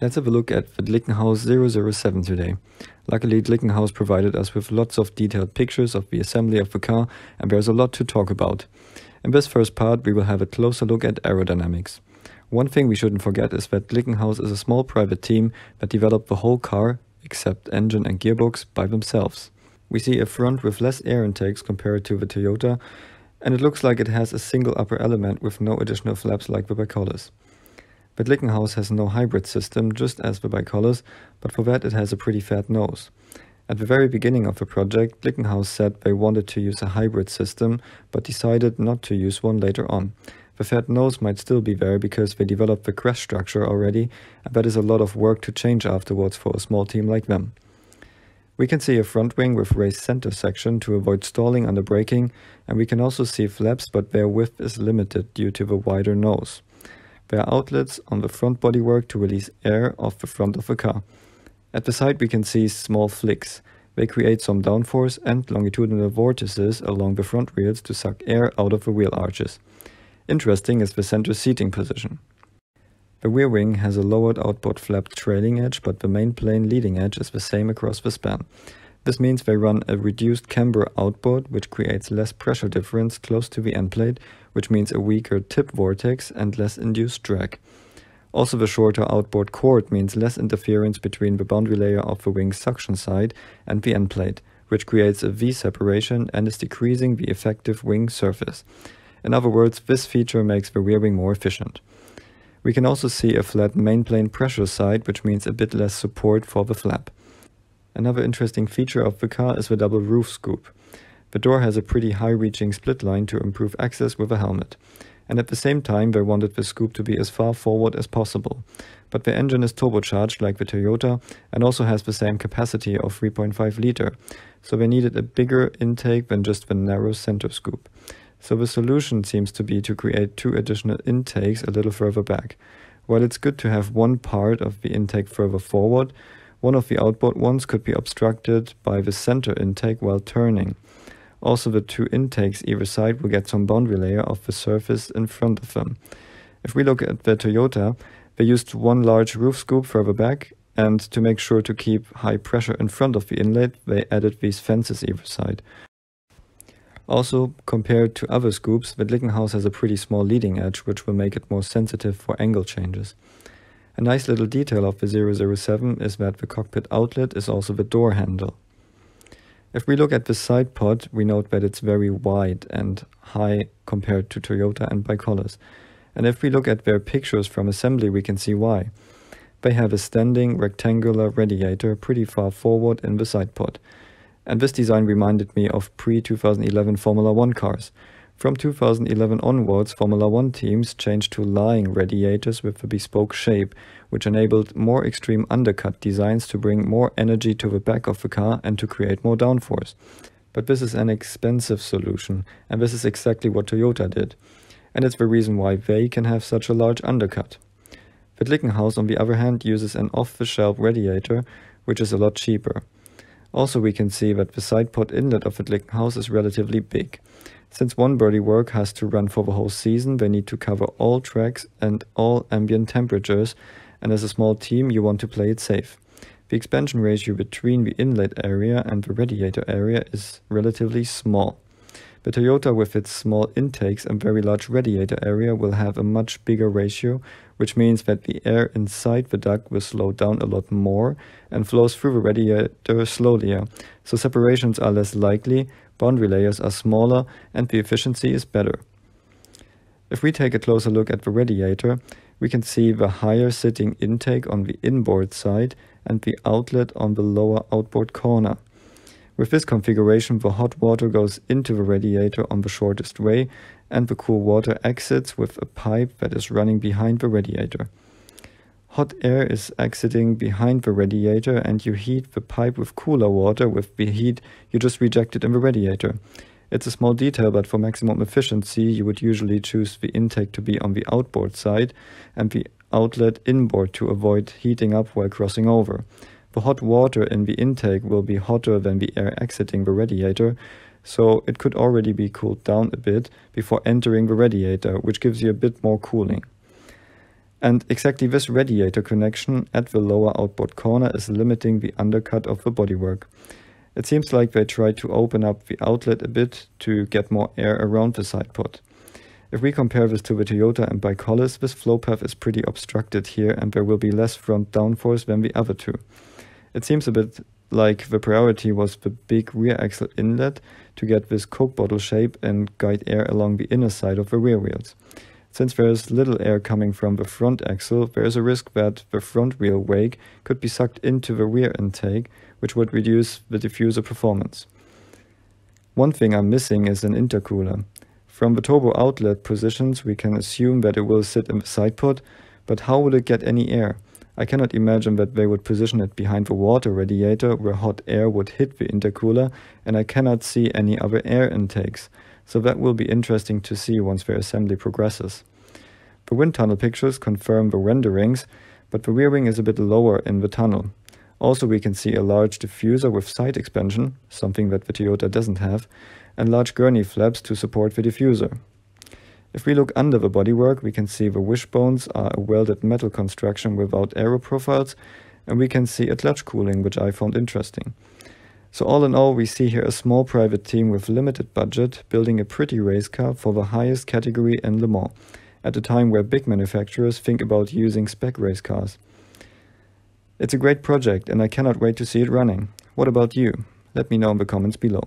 Let's have a look at the Glickenhaus 007 today. Luckily, Glickenhaus provided us with lots of detailed pictures of the assembly of the car and there's a lot to talk about. In this first part, we will have a closer look at aerodynamics. One thing we shouldn't forget is that Glickenhaus is a small private team that developed the whole car, except engine and gearbox, by themselves. We see a front with less air intakes compared to the Toyota, and it looks like it has a single upper element with no additional flaps like the ByKolles. The Glickenhaus has no hybrid system, just as the ByKolles, but for that it has a pretty fat nose. At the very beginning of the project, Glickenhaus said they wanted to use a hybrid system, but decided not to use one later on. The fat nose might still be there because they developed the crash structure already, and that is a lot of work to change afterwards for a small team like them. We can see a front wing with raised center section to avoid stalling under braking, and we can also see flaps but their width is limited due to the wider nose. There are outlets on the front bodywork to release air off the front of the car. At the side we can see small flicks. They create some downforce and longitudinal vortices along the front wheels to suck air out of the wheel arches. Interesting is the center seating position. The rear wing has a lowered outboard flap trailing edge, but the main plane leading edge is the same across the span. This means they run a reduced camber outboard, which creates less pressure difference close to the end plate, which means a weaker tip vortex and less induced drag. Also the shorter outboard chord means less interference between the boundary layer of the wing's suction side and the end plate, which creates a V separation and is decreasing the effective wing surface. In other words, this feature makes the rear wing more efficient. We can also see a flat main plane pressure side, which means a bit less support for the flap. Another interesting feature of the car is the double roof scoop. The door has a pretty high-reaching split line to improve access with a helmet. And at the same time, they wanted the scoop to be as far forward as possible. But the engine is turbocharged like the Toyota and also has the same capacity of 3.5 liter. So they needed a bigger intake than just the narrow center scoop. So the solution seems to be to create two additional intakes a little further back. While it's good to have one part of the intake further forward, one of the outboard ones could be obstructed by the center intake while turning. Also the two intakes either side will get some boundary layer of the surface in front of them. If we look at the Toyota, they used one large roof scoop further back and to make sure to keep high pressure in front of the inlet, they added these fences either side. Also, compared to other scoops, the Glickenhaus has a pretty small leading edge, which will make it more sensitive for angle changes. A nice little detail of the 007 is that the cockpit outlet is also the door handle. If we look at the side pod, we note that it's very wide and high compared to Toyota and ByKolles. And if we look at their pictures from assembly, we can see why. They have a standing rectangular radiator pretty far forward in the side pod and this design reminded me of pre-2011 Formula One cars. From 2011 onwards, Formula One teams changed to lying radiators with a bespoke shape, which enabled more extreme undercut designs to bring more energy to the back of the car and to create more downforce. But this is an expensive solution, and this is exactly what Toyota did. And it's the reason why they can have such a large undercut. The Glickenhaus, on the other hand, uses an off-the-shelf radiator, which is a lot cheaper. Also we can see that the side pod inlet of the is relatively big. Since one bodywork has to run for the whole season, they need to cover all tracks and all ambient temperatures, and as a small team you want to play it safe. The expansion ratio between the inlet area and the radiator area is relatively small. The Toyota with its small intakes and very large radiator area will have a much bigger ratio, which means that the air inside the duct will slow down a lot more and flows through the radiator slowly, so separations are less likely, boundary layers are smaller, and the efficiency is better. If we take a closer look at the radiator, we can see the higher sitting intake on the inboard side and the outlet on the lower outboard corner. With this configuration, the hot water goes into the radiator on the shortest way and the cool water exits with a pipe that is running behind the radiator. Hot air is exiting behind the radiator and you heat the pipe with cooler water with the heat you just rejected in the radiator. It's a small detail, but for maximum efficiency, you would usually choose the intake to be on the outboard side and the outlet inboard to avoid heating up while crossing over. The hot water in the intake will be hotter than the air exiting the radiator, so it could already be cooled down a bit before entering the radiator, which gives you a bit more cooling. And exactly this radiator connection at the lower outboard corner is limiting the undercut of the bodywork. It seems like they tried to open up the outlet a bit to get more air around the side pod. If we compare this to the Toyota and ByKolles, this flow path is pretty obstructed here and there will be less front downforce than the other two. It seems a bit like the priority was the big rear axle inlet to get this coke bottle shape and guide air along the inner side of the rear wheels. Since there is little air coming from the front axle, there is a risk that the front wheel wake could be sucked into the rear intake, which would reduce the diffuser performance. One thing I'm missing is an intercooler. From the turbo outlet positions, we can assume that it will sit in the side pod, but how will it get any air? I cannot imagine that they would position it behind the water radiator where hot air would hit the intercooler, and I cannot see any other air intakes, so that will be interesting to see once their assembly progresses. The wind tunnel pictures confirm the renderings, but the rear wing is a bit lower in the tunnel. Also, we can see a large diffuser with side expansion, something that the Toyota doesn't have, and large gurney flaps to support the diffuser. If we look under the bodywork, we can see the wishbones are a welded metal construction without aero profiles, and we can see a clutch cooling, which I found interesting. So all in all, we see here a small private team with limited budget building a pretty race car for the highest category in Le Mans, at a time where big manufacturers think about using spec race cars. It's a great project and I cannot wait to see it running. What about you? Let me know in the comments below.